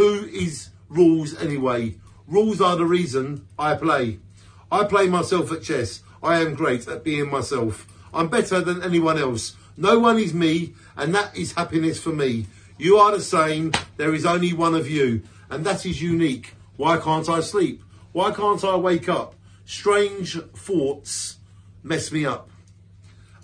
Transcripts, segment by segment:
Who is rules anyway? Rules are the reason I play. I play myself at chess. I am great at being myself. I'm better than anyone else. No one is me, and that is happiness for me. You are the same. There is only one of you, and that is unique. Why can't I sleep? Why can't I wake up? Strange thoughts mess me up.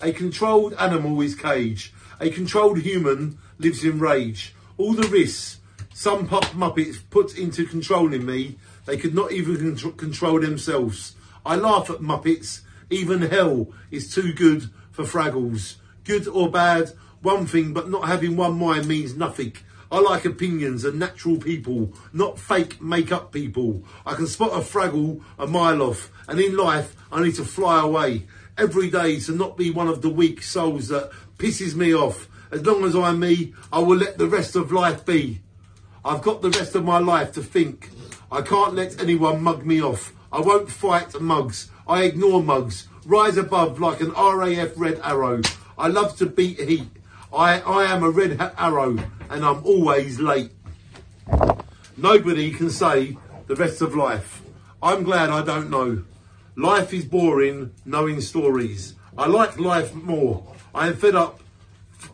A controlled animal is cage. A controlled human lives in rage. All the risks some pop muppets put into controlling me, they could not even contr- control themselves. I laugh at muppets. Even hell is too good for Fraggles. Good or bad, one thing, but not having one mind means nothing. I like opinions and natural people, not fake make-up people. I can spot a Fraggle a mile off, and in life, I need to fly away every day to not be one of the weak souls that pisses me off. As long as I'm me, I will let the rest of life be. I've got the rest of my life to think. I can't let anyone mug me off. I won't fight mugs. I ignore mugs. Rise above like an RAF red arrow. I love to beat heat. I, I am a red arrow and I'm always late. Nobody can say the rest of life. I'm glad I don't know. Life is boring knowing stories. I like life more. I am fed up.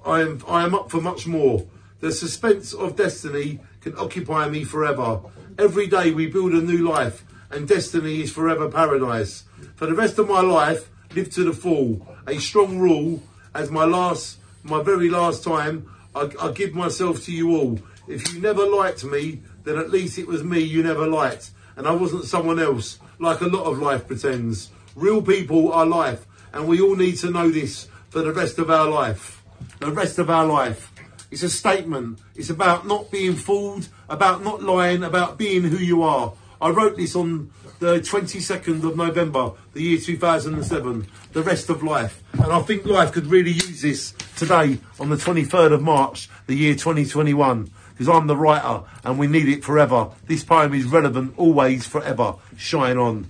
I am, I am up for much more. The suspense of destiny can occupy me forever. Every day we build a new life and destiny is forever paradise. For the rest of my life, live to the full. A strong rule as my last, my very last time, I, I give myself to you all. If you never liked me, then at least it was me you never liked. And I wasn't someone else, like a lot of life pretends. Real people are life, and we all need to know this for the rest of our life. The rest of our life. It's a statement. It's about not being fooled, about not lying, about being who you are. I wrote this on the 22nd of November, the year 2007, the rest of life. And I think life could really use this today on the 23rd of March, the year 2021. Because I'm the writer and we need it forever. This poem is relevant always, forever. Shine on.